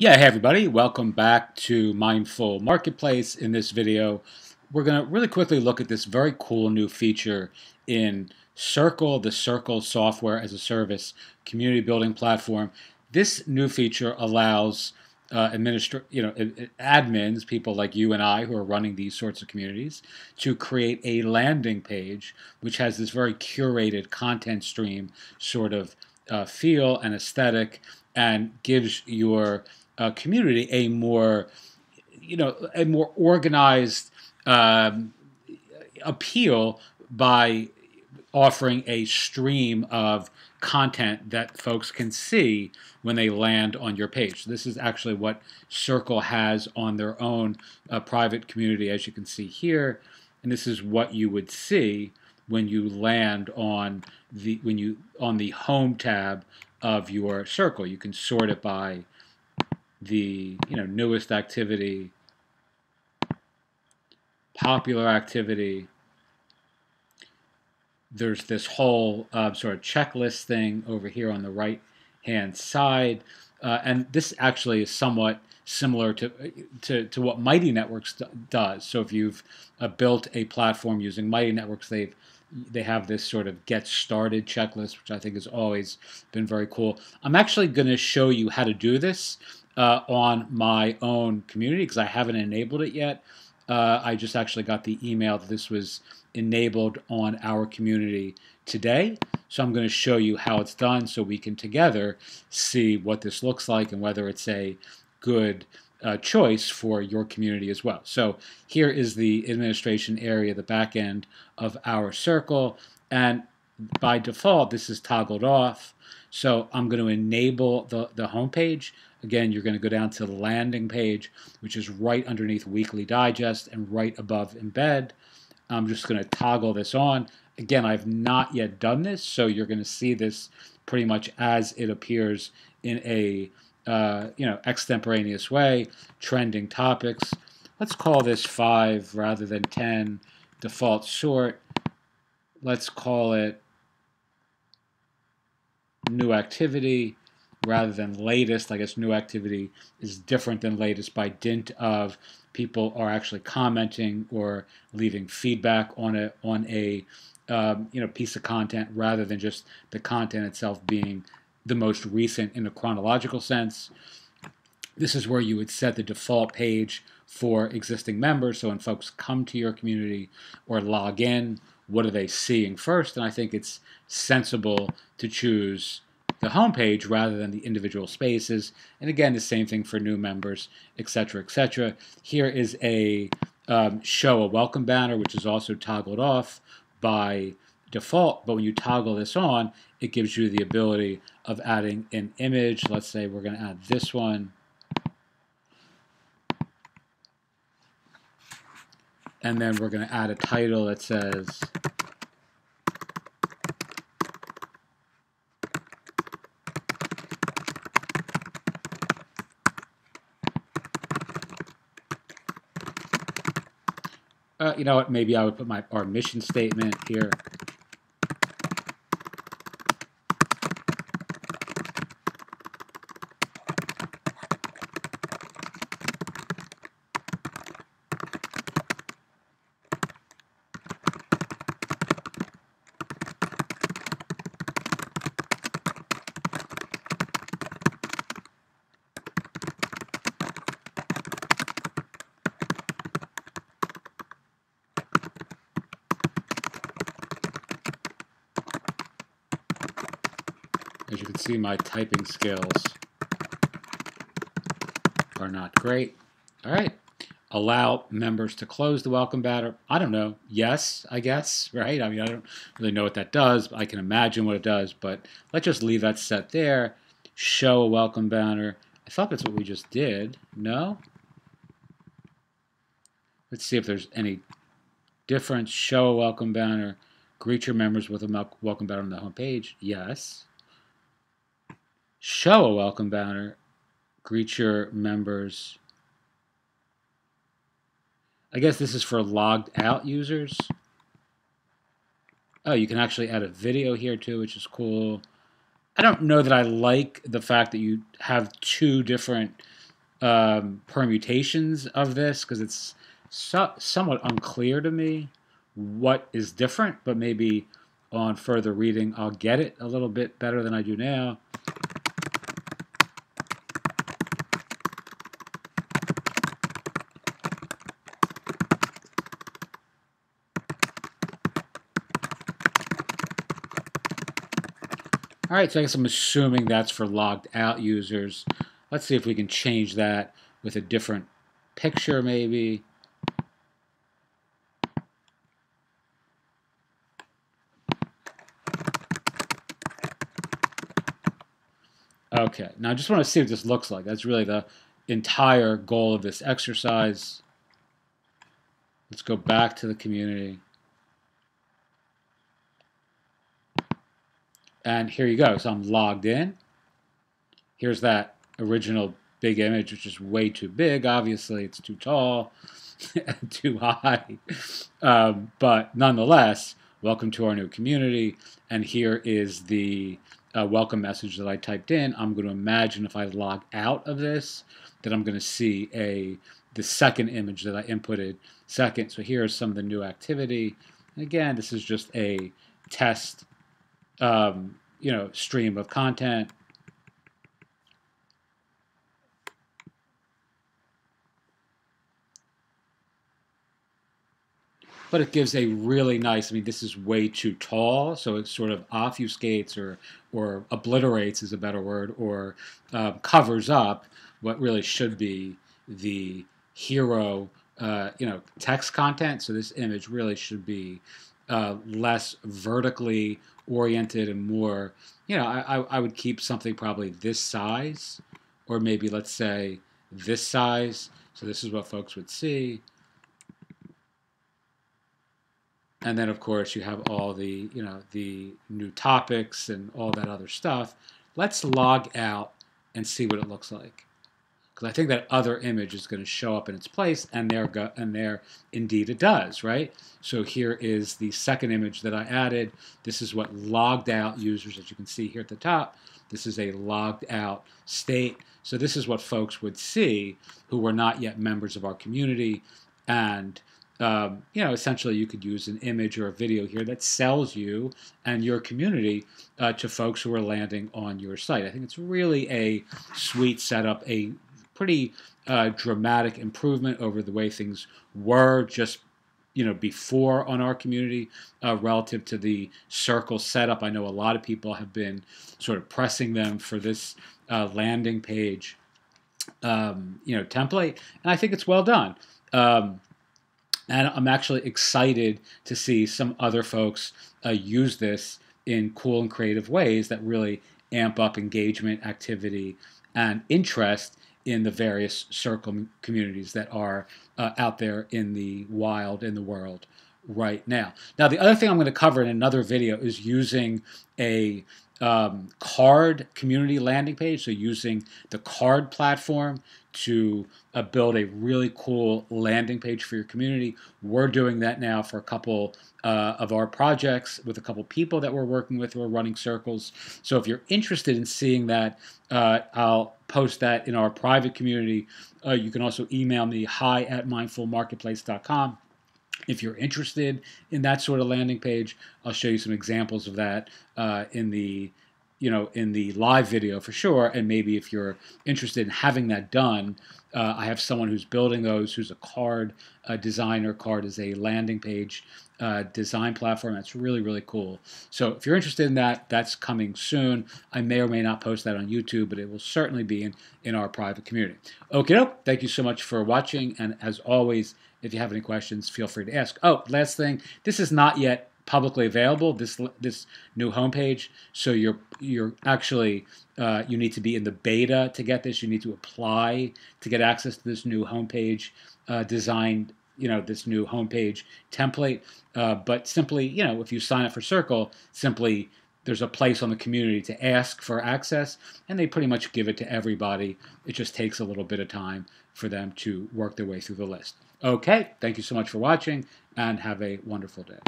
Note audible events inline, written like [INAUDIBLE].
Yeah, hey everybody, welcome back to Mindful Marketplace. In this video, we're going to really quickly look at this very cool new feature in Circle, the Circle software as a service community building platform. This new feature allows uh, you know, admins, people like you and I who are running these sorts of communities, to create a landing page which has this very curated content stream sort of uh, feel and aesthetic and gives your uh, community a more, you know, a more organized um, appeal by offering a stream of content that folks can see when they land on your page. This is actually what Circle has on their own uh, private community, as you can see here, and this is what you would see when you land on the when you on the home tab of your circle. You can sort it by the you know newest activity, popular activity. There's this whole uh, sort of checklist thing over here on the right hand side, uh, and this actually is somewhat similar to to, to what Mighty Networks does. So if you've uh, built a platform using Mighty Networks, they've they have this sort of get started checklist, which I think has always been very cool. I'm actually going to show you how to do this uh, on my own community because I haven't enabled it yet. Uh, I just actually got the email that this was enabled on our community today. So I'm going to show you how it's done so we can together see what this looks like and whether it's a good uh, choice for your community as well. So here is the administration area, the back end of our circle. And by default, this is toggled off. So I'm going to enable the, the home page. Again, you're going to go down to the landing page, which is right underneath Weekly Digest and right above Embed. I'm just going to toggle this on. Again, I've not yet done this, so you're going to see this pretty much as it appears in a uh, you know extemporaneous way. Trending topics. Let's call this five rather than ten. Default sort. Let's call it new activity rather than latest. I guess new activity is different than latest by dint of people are actually commenting or leaving feedback on a on a um, you know piece of content rather than just the content itself being the most recent in a chronological sense. This is where you would set the default page for existing members. So when folks come to your community or log in, what are they seeing first? And I think it's sensible to choose the homepage rather than the individual spaces. And again, the same thing for new members, etc., etc. Here is a um, show a welcome banner, which is also toggled off by default. But when you toggle this on, it gives you the ability of adding an image. Let's say we're going to add this one. And then we're going to add a title that says you know what, maybe I would put my our mission statement here. See, my typing skills are not great. All right. Allow members to close the welcome banner. I don't know. Yes, I guess, right? I mean, I don't really know what that does. I can imagine what it does, but let's just leave that set there. Show a welcome banner. I thought that's what we just did. No? Let's see if there's any difference. Show a welcome banner. Greet your members with a welcome banner on the home page. Yes show a welcome banner, greet your members. I guess this is for logged out users. Oh, you can actually add a video here too, which is cool. I don't know that I like the fact that you have two different um, permutations of this because it's so, somewhat unclear to me what is different, but maybe on further reading I'll get it a little bit better than I do now. All right, so I guess I'm assuming that's for logged out users. Let's see if we can change that with a different picture maybe. Okay, now I just want to see what this looks like. That's really the entire goal of this exercise. Let's go back to the community. And here you go. So I'm logged in. Here's that original big image, which is way too big. Obviously, it's too tall [LAUGHS] too high. Um, but nonetheless, welcome to our new community. And here is the uh, welcome message that I typed in. I'm going to imagine if I log out of this, that I'm going to see a the second image that I inputted second. So here's some of the new activity. And again, this is just a test, um, you know, stream of content. but it gives a really nice. I mean, this is way too tall, so it sort of obfuscates or or obliterates is a better word, or uh, covers up what really should be the hero, uh, you know, text content. So this image really should be uh, less vertically oriented and more, you know, I, I would keep something probably this size, or maybe let's say this size. So this is what folks would see. and then of course you have all the you know the new topics and all that other stuff let's log out and see what it looks like because I think that other image is going to show up in its place and there go, and there indeed it does right? So here is the second image that I added. This is what logged out users as you can see here at the top this is a logged out state. So this is what folks would see who were not yet members of our community. And um, you know, essentially you could use an image or a video here that sells you and your community uh, to folks who are landing on your site. I think it's really a sweet setup, a pretty uh, dramatic improvement over the way things were just you know before on our community uh, relative to the circle setup. I know a lot of people have been sort of pressing them for this uh, landing page, um, you know, template, and I think it's well done. Um, and I'm actually excited to see some other folks uh, use this in cool and creative ways that really amp up engagement, activity, and interest in the various circle communities that are uh, out there in the wild, in the world right now. Now, the other thing I'm going to cover in another video is using a um, Carrd community landing page. So using the Carrd platform to uh, build a really cool landing page for your community. We're doing that now for a couple uh, of our projects with a couple people that we're working with who are running circles. So if you're interested in seeing that, uh, I'll post that in our private community. Uh, you can also email me hi at mindfulmarketplace.com. If you're interested in that sort of landing page, I'll show you some examples of that uh, in the you know in the live video for sure. And maybe if you're interested in having that done, uh, I have someone who's building those, who's a Carrd uh, designer. Carrd is a landing page uh, design platform. That's really, really cool. So if you're interested in that, that's coming soon. I may or may not post that on YouTube, but it will certainly be in, in our private community. Okay, thank you so much for watching. And as always, if you have any questions, feel free to ask. Oh, last thing, this is not yet publicly available. This this new homepage. So you're you're actually uh, you need to be in the beta to get this. You need to apply to get access to this new homepage uh, designed. You know this new homepage template. Uh, but simply, you know, if you sign up for Circle, simply there's a place on the community to ask for access, and they pretty much give it to everybody. It just takes a little bit of time for them to work their way through the list. Okay, thank you so much for watching and have a wonderful day.